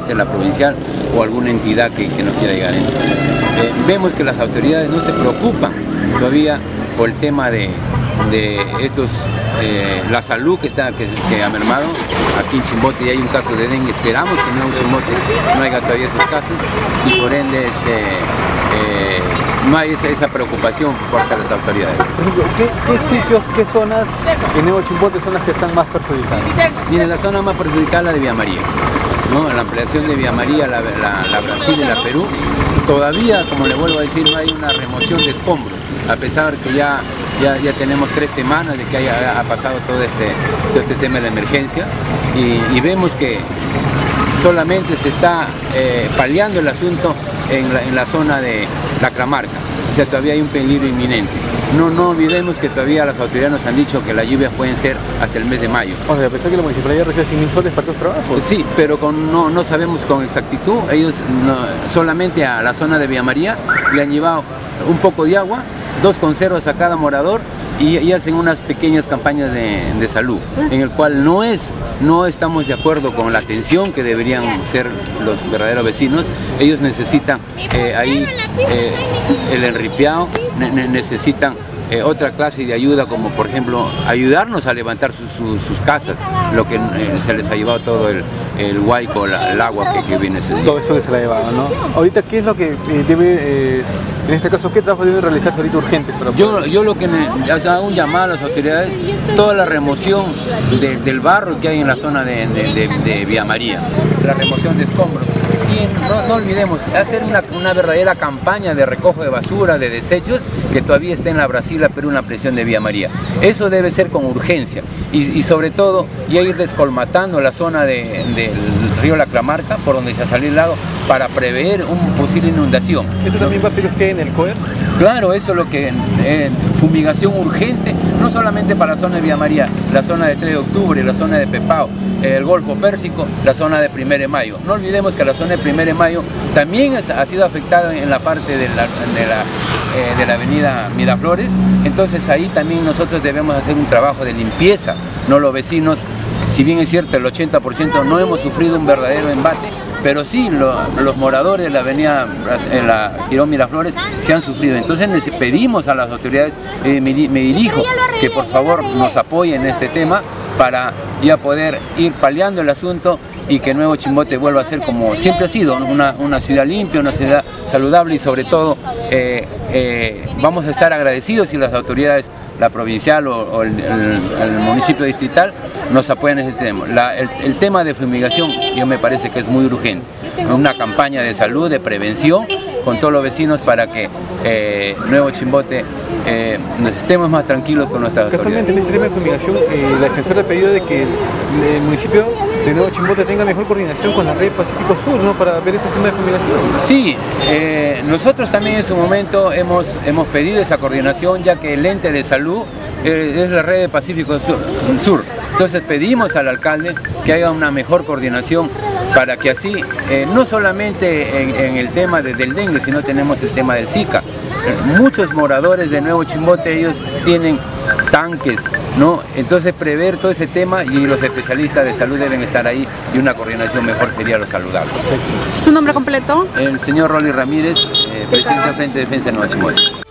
de la provincial o alguna entidad que, que no quiera llegar. Eh, vemos que las autoridades no se preocupan todavía por el tema de, de estos, eh, la salud que, está, que, que ha mermado. Aquí en Chimbote ya hay un caso de dengue, esperamos que en Chimbote no haya todavía esos casos y por ende este, eh, no hay esa, esa, preocupación por parte de las autoridades. ¿Qué, qué sitios, qué zonas en Nuevo Chimbote son las que están más perjudicadas? Tiene la zona más perjudicada la de Villa María. La ampliación de Villa María, la, Brasil y la Perú, todavía, como le vuelvo a decir, no hay una remoción de escombros, a pesar que ya, ya, ya tenemos tres semanas de que haya ha pasado todo este, este tema de la emergencia y, y vemos que solamente se está eh, paliando el asunto en la, en la zona de la Cramarca, o sea, todavía hay un peligro inminente. No, no olvidemos que todavía las autoridades nos han dicho que las lluvias pueden ser hasta el mes de mayo. O sea, a pesar que la municipalidad recibe 100 mil soles para estos trabajos. Sí, pero con, no, no sabemos con exactitud. Ellos no, solamente a la zona de Villa María le han llevado un poco de agua, dos conservas a cada morador y, hacen unas pequeñas campañas de, salud, en el cual no es, no estamos de acuerdo con la atención que deberían ser los verdaderos vecinos. Ellos necesitan eh, ahí eh, el enripiado, ne necesitan eh, otra clase de ayuda, como por ejemplo ayudarnos a levantar su, su, sus casas, lo que se les ha llevado todo el, el huaico, el agua que, viene. Todo eso que se la ha llevado, ¿no? Ahorita, ¿qué es lo que debe, en este caso, qué trabajo debe realizarse ahorita urgente? Para yo, yo lo que hago un llamado a las autoridades, toda la remoción de, del barro que hay en la zona de, de, Vía María, la remoción de escombros. Y no, no olvidemos, hacer una, una, verdadera campaña de recojo de basura, de desechos, que todavía está en la Brasil, la Perú, una presión de Vía María. Eso debe ser con urgencia y, y sobre todo ya ir descolmatando la zona de, del río La Clamarca, por donde se ha salido el lago, para prever una posible inundación. ¿Eso también va a usted en el COER? Claro, eso es lo que, eh, fumigación urgente, no solamente para la zona de Vía María, la zona de 3 de octubre, la zona de Pepao, el Golfo Pérsico, la zona de 1 de mayo. No olvidemos que la zona de 1 de mayo también es, ha sido afectada en la parte de la, de la, eh, de la avenida Miraflores, entonces ahí también nosotros debemos hacer un trabajo de limpieza, no los vecinos, si bien es cierto el 80% no hemos sufrido un verdadero embate, pero sí lo, los moradores de la avenida en la Girón Miraflores se han sufrido. Entonces pedimos a las autoridades, eh, me, me, dirijo, que por favor nos apoyen en este tema para ya poder ir paliando el asunto y que Nuevo Chimbote vuelva a ser como siempre ha sido, una, una ciudad limpia, una ciudad saludable y sobre todo eh, eh, vamos a estar agradecidos si las autoridades, la provincial o, o el, el, el, municipio distrital nos apoyan en este tema. La, el, el, tema de fumigación yo me parece que es muy urgente, una campaña de salud, de prevención con todos los vecinos para que eh, Nuevo Chimbote eh, nos estemos más tranquilos con nuestras Casualmente en este tema de fumigación, eh, la defensora ha pedido de que el municipio de Nuevo Chimbote tenga mejor coordinación con la red Pacífico Sur, ¿no? Para ver este tema de fumigación. Sí, eh, nosotros también en su momento hemos, hemos pedido esa coordinación, ya que el ente de salud eh, es la red de Pacífico Sur. Entonces pedimos al alcalde que haya una mejor coordinación para que así, eh, no solamente en, en, el tema de, del dengue, sino tenemos el tema del Zika. Muchos moradores de Nuevo Chimbote, ellos tienen tanques, ¿no? Entonces prever todo ese tema y los especialistas de salud deben estar ahí y una coordinación mejor sería lo saludable. ¿Su nombre completo? El señor Rolly Ramírez, eh, presidente del Frente de Defensa de Nuevo Chimbote.